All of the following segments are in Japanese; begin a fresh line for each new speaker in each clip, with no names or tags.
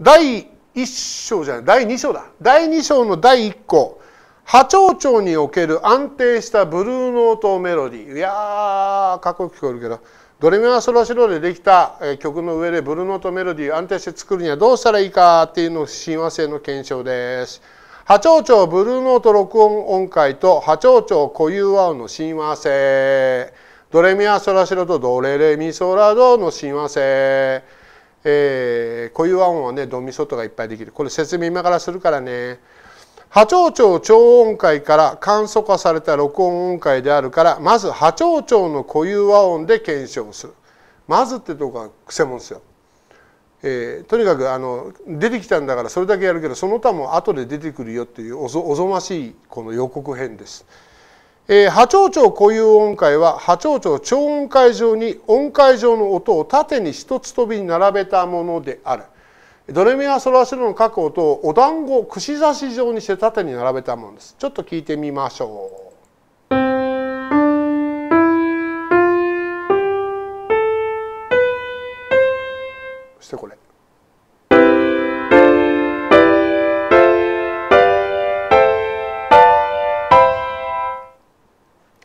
第1章じゃない第2章だ。第2章の第1項波長長における安定したブルーノートメロディー。いやーかっこよく聞こえるけど。ドレミアソラシロでできた曲の上でブルーノートメロディー安定して作るにはどうしたらいいかっていうのを親和性の検証です。波長長ブルーノート録音音階と波長長固有和音の親和性。ドレミアソラシロとドレレミソラドの親和性、えー、固有和音はねドミソとかいっぱいできる。これ説明今からするからね。波長長超音階から簡素化された録音音階であるからまず波長長の固有和音で検証する。まずってとこがくせもんですよ。えー、とにかくあの出てきたんだからそれだけやるけどその他も後で出てくるよっていうおぞましいこの予告編です。えー、波長長固有音階は波長長超音階上に音階上の音を縦に一つ飛びに並べたものである。ドレミアソラシドの各音をお団子串刺し状にして縦に並べたものです。ちょっと聞いてみましょうそ。してこれ。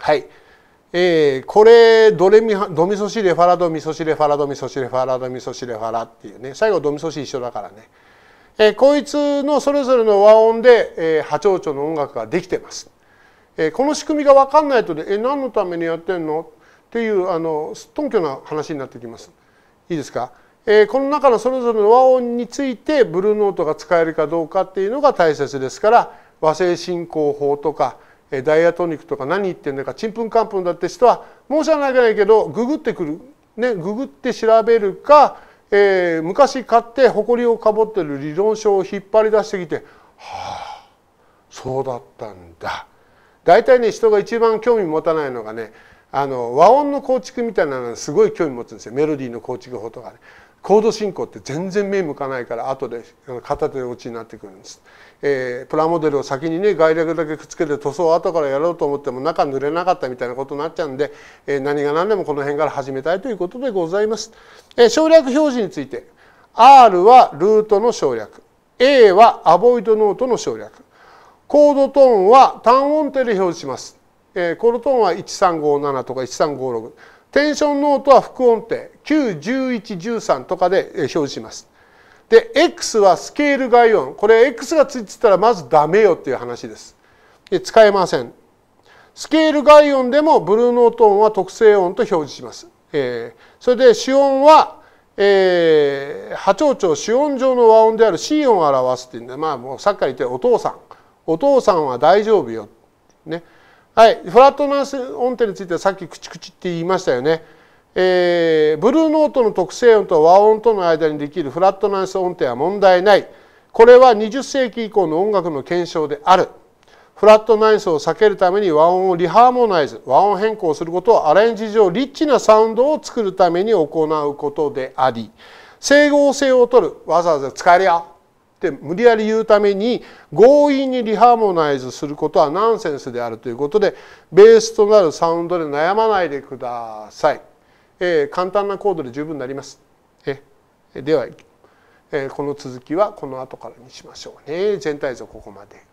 はい。えー、これドレミドミソシレファラドミソシレファラドミソシレファラドミソシレファラっていうね。最後ドミソシ一緒だからね、えー、こいつのそれぞれの和音で、えー、波長長の音楽ができてます、えー、この仕組みが分かんないとでえ何のためにやってんの？っていうあの根拠な話になってきます。いいですか？えこの中のそれぞれの和音についてブルーノートが使えるかどうかっていうのが大切ですから和製進行法とかダイアトニックとか何言ってんだかちんぷんかんぷんだって人は申し訳ないけどググってくる、ね、ググって調べるか、えー、昔買って埃をかぶってる理論書を引っ張り出してきてはあそうだったんだ。大体ね人が一番興味持たないのがねあの和音の構築みたいなのすごい興味持つんですよメロディーの構築法とかね。コード進行って全然目向かないから後で片手落ちになってくるんです。えー、プラモデルを先にね概略だけくっつけて塗装を後からやろうと思っても中塗れなかったみたいなことになっちゃうんで、えー、何が何でもこの辺から始めたいということでございます。えー、省略表示について R はルートの省略 A はアボイドノートの省略コードトーンは単音程で表示します。えー、コードトーンは1357とか1356テンションノートは副音程9、11、13とかで表示します。で、X はスケール概要音。これ X がついてたらまずダメよっていう話です。で使えません。スケール概音でもブルーノート音は特性音と表示します。えー、それで主音は、えー、波長長主音上の和音である C 音を表すっていうんで、まあもうさっきから言ったお父さん。お父さんは大丈夫よ。ね。はい、フラットナンス音程についてはさっき口々って言いましたよね。えー、ブルーノートの特性音と和音との間にできるフラットナンス音程は問題ない。これは20世紀以降の音楽の検証である。フラットナイスを避けるために和音をリハーモナイズ、和音変更することはアレンジ上リッチなサウンドを作るために行うことであり、整合性を取る、わざわざ使えるよって無理やり言うために強引にリハーモナイズすることはナンセンスであるということでベースとなるサウンドで悩まないでください。えー、簡単なコードで十分になります。えでは、えー、この続きはこの後からにしましょうね。全体像ここまで。